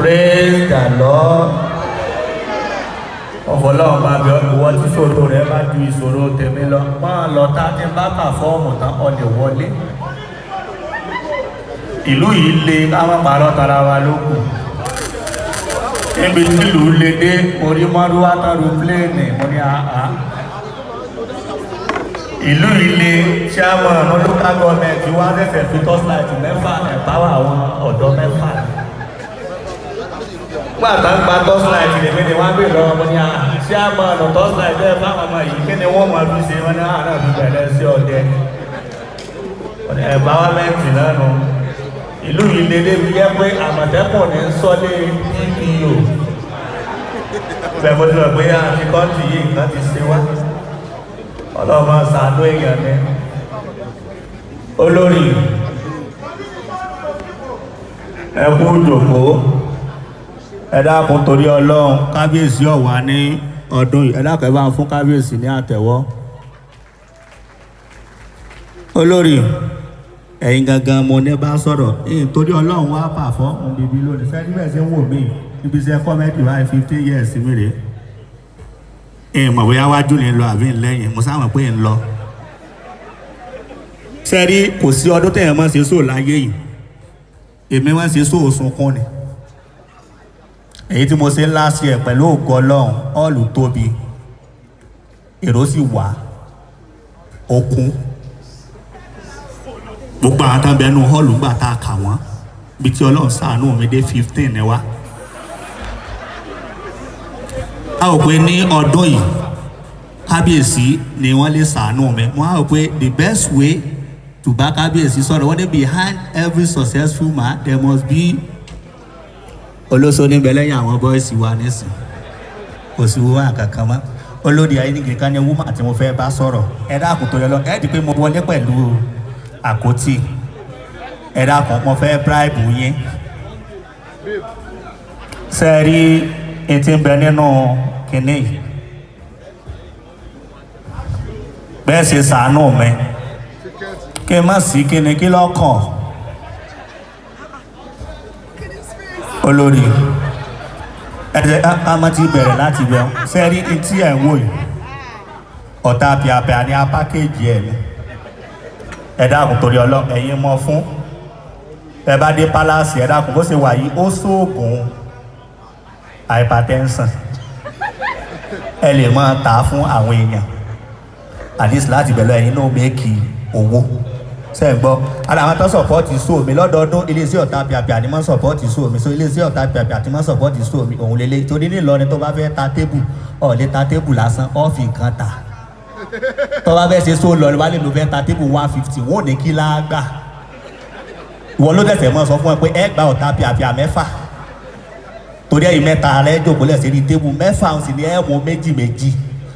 praise the lord. Ọ̀fọ̀lọ́wọ́ bá bí ìwọ tí ṣòro rẹ bá ju ìṣòro tèmi lọ. Máa lọ tá a ti bá kà fọ́ọ̀mù tán ọ lè wọlé. Ìlú yìí le káwọn parọ́ tara wa ló kù níbi tí ìlú le dé orí mọ́rúwá tọrọ pléènì mo ní àá. Ìlú le chairman local government wá ṣẹ̀ṣẹ̀ fi tọ́sílàìtì mẹ́fà ẹ̀páwà àwọn ọ̀dọ́ mẹ́fà nígbà tá ń gba tọ́sílàìtì lèmi ni wọ́n gbé lọ́wọ́ mo ní àá chairman tọ́sílàìtì ẹ̀ fáwọn ọmọ yìí? Kí ni wọ́n máa fi ṣe? Wọn ní àárọ̀ fi bẹ̀rẹ̀ sí ọdẹ. Ẹ̀báwámẹ́ǹtì náà nù. Ìlú yìí lè débi jẹ́ pé àmọ̀tẹ́kùn ní sọ́lé ppo bẹ̀rẹ̀ lọ pé àti kọ́ntì yìí nǹkan ti ṣe wá. Ọlọ́mọ sàánú èèyàn ní olórí ẹkú jòkó ẹ̀dàkùn torí ọlọ́run. Kábíyèsí ọ̀wà ní ọdún yìí. Ẹ̀dàkùn ẹ bá ń fún kábíyèsí ní àtẹ̀wọ́. Olórí ẹ̀yin gangan mo ní bá sọ̀rọ̀. Torí ọlọ́run wá pàfọ́. Ohun bíbí lónìí. Sẹ́ni bẹ́ẹ̀ ṣe ń wò mí? Níbi iṣẹ́ kọ́mẹ́dì wáyé fifteen years mi rèé. Ẹ̀yin mọ̀ bóyá wájú ni ń lọ àbí ńlẹ́yìn mo sáwọn pé ń lọ. sẹ́rí kò sí ọdún tẹ̀yàn máa ṣe sóò láyé yìí. Èmi máa ṣe sóò sunkún ni èyí tí mo ṣe last year pẹ̀lú ògo ọlọ́run ọ́ọ̀lù tóbi. Èrò sì wà. Okun gbogbo àwọn tán bẹnu hall gbà tá a kà wọ́n. Bí tí ọlọ́run ṣàánú mi dé fifteen ni wá. a ò pé ní ọdún yìí kábíyèsí ni wọ́n lè ṣàánú mi. Wọ́n á rò pé the best way to bá kábíyèsí sọ̀rọ̀ wọ́n ní behind every successful man there must be olóso níbẹ̀ lẹ́yìn àwọn bọ́ìsì wa nísìn. Kò sí wúwà kankan mọ́. Olórí ayé ní kíkan ní wúmà tí mo fẹ́ bá sọ̀rọ̀. Ẹ dákun tó yọ lọ ẹ di pé mo wọlé pẹ̀lú àkótì ẹ dákun mo fẹ́ bíráìbù yín. Sẹ́ẹ̀rí etí ń bẹ nínú kínní bẹ́ẹ̀ ṣe sàánú mi. Kí n má sí kíni kí lọ́kàn olórí. Ká má ti bẹ̀rẹ̀ láti bẹ̀ sẹ́ẹ̀rí etí ẹ̀ ń wò yìí? Ọ̀tá pìàpìà ní apákéjì ẹ̀ ni. Ẹ dákun torí ọlọ ẹ̀yin mọ fún. Ẹ bá dé pálásì ẹ dákun bó ṣe wà yìí ó sóògùn hypertension. Ẹ lè máa tà fún àwọn èèyàn. Least láti bẹ̀rẹ̀ ẹ̀yin náà méèkì owó ṣe ń gbọ́? Ara àwọn tó sọ̀pọ́ọ̀tì sóòmí lọ́dọọdún iléeṣẹ́ ọ̀tá pìàpìà ni ń sọ̀pọ́ọ̀tì sóòmí so iléeṣẹ́ ọ̀tá pìàpìà tí ń sọ̀pọ́ọ̀tì sóòmí òun lélẹ̀. Torí ní Ìlọrin tó bá fẹ́ ta tébù ọ̀ lè ta tébù lásán ọ́ fi nǹkan tà. Tó bá fẹ́ ṣe sóò lọ wálé ló fẹ́ ta tébù one fifty wọ́n ò ní kí lágbà ìwọ ló tẹ̀sẹ̀ mọ́ sọ fún ẹ pé ẹ gba ọ̀tá pìàpìà mẹ́fà. Torí ẹ̀yin mẹ́ta rẹ jòkó lẹ̀ sí ní tébù mẹ́fà ń sì ní ẹ̀wọ̀n méjì méjì.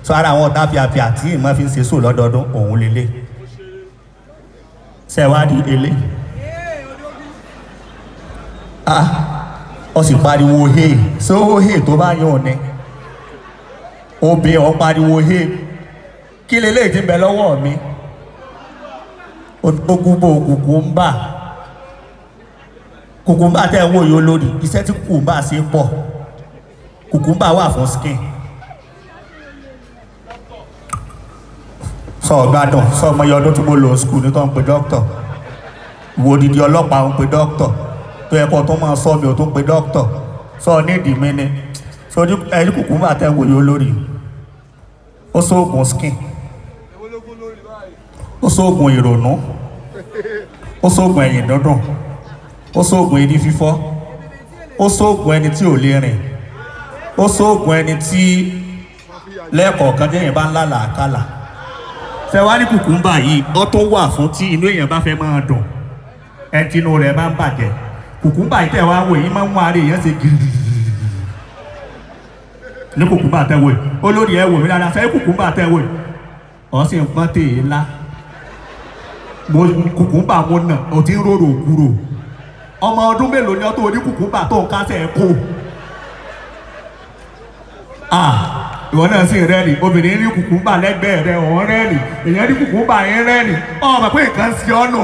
Sọ ara àwọn ọ̀tá pìàpìà tí ìmọ̀ fi ń ṣe sóò lọ́dọọdún òun lélẹ̀ sẹ́wádìí ele ah ọ sì pariwo he so he tó bá yàn ní obìnrin ọ pariwo he kí leléyìí ti bẹ lọ́wọ́ mi? Ogunbo kùkùmbà. Kùkùmbà tẹ́ ń wò yóò lórí iṣẹ́ tí kùkùmbà ṣe pọ̀. Kùkùmbà wà fún skin sọ ọgbádùn sọ ọmọ iye ọdún tí mo lò ó skul ní tó ń pe dókítà wo odidi ọlọ́pàá ń pe dókítà tó yẹ kó tó máa sọ mi ò tó pe dókítà sọ nídìí mi ni. Sọ ẹni kùkùmbà tẹ́ ń wò yóò lórí ó sóògùn skin. Ó sóògùn ìrònú. Ó sóògùn ẹ̀yìn dúndùn ó sóògùn etí fífọ́. Ó sóògùn ẹni tí ò lè rìn. Ó sóògùn ẹni tí lẹ́ẹ̀kọ̀ọ̀kan jẹ́yìn bá ń lálàákàlà tẹwárí kùkùmbà yìí ó tó wà fún tí inú èèyàn bá fẹ́ máa dùn. Ẹni tí inú rẹ̀ bá ń bàjẹ́. Kùkùmbà yìí tẹ̀wá wò yìí máa ń mú ara èèyàn ṣe gírì ní kùkùmbà tẹ̀wò yìí olórí ẹ̀ wò mí dáadáa sẹ́yìn kùkùmbà tẹ̀wò yìí? Ọ̀ sì ń pọ́n tèè ńlá. Mo kùkùmbà mo nà ò ti ń rorò kúrò. Ọmọ ọdún mélòó ni ọ tó o ní kùkùmbà tó ń kásẹ̀ kó ìwọ náà sì rẹ́ẹ̀lì. Obìnrin rí kùkùmbà lẹ́gbẹ̀ẹ́ rẹ̀ ọ̀hún rẹ́ẹ̀lì. Èèyàn rí kùkùmbà yẹn rẹ́ẹ̀lì. Ọmọ pé nǹkan sí ọ́ nù.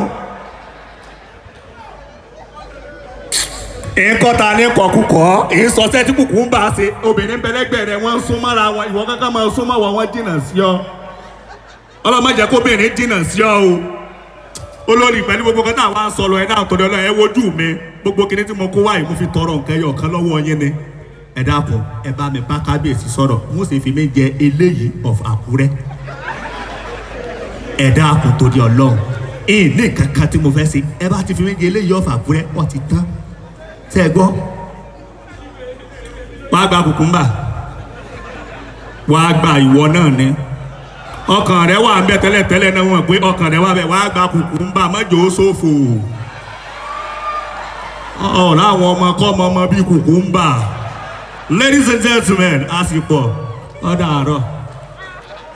nkọta ní kọkúkọ èyí sọ sẹ́tí kùkù ń bá a ṣe obìnrin bẹlẹ́gbẹ̀ rẹ̀ wọ́n ń sún mọ́ra wọn. Ìwọ kankan máa sún mọ́ wọn wọ́n jìnnà sí ọ. Ọlọ́mọdé kóbìnrin jìnnà sí ọ o. Olórí pẹ̀lú gbogbo kan náà wá ń sọ̀rọ̀ ẹ̀ náà tọ́jú tí kó ni ẹ dákun ẹ bá mi bá kábíyèsí sọ̀rọ̀. Mo sì fi mí jẹ eléyìí of Àkúrẹ́. Ẹ dákun torí ọlọ́run. Ìní kankan tí mo fẹ́ ṣe. Ẹ bá ti fi mí jẹ eléyìí of Àkúrẹ́ wọ́n ti tán. Tẹ́ ẹ gbọ́? Wàá gba kùkùmbà wàá gba ìwọ náà ni. Ọkàn rẹ wà ń bẹ tẹ́lẹ̀tẹ́lẹ̀ náà wọ́n pé ọkàn rẹ wà bẹ wàá gba kùkùmbà mọ́jọ́ sófò ọ̀rọ̀ àwọn ọmọ kọ́ ọmọ ọmọ bíi kùkùmbà ladies and gentlemen àsìpọ̀ ọ̀dà àárọ̀.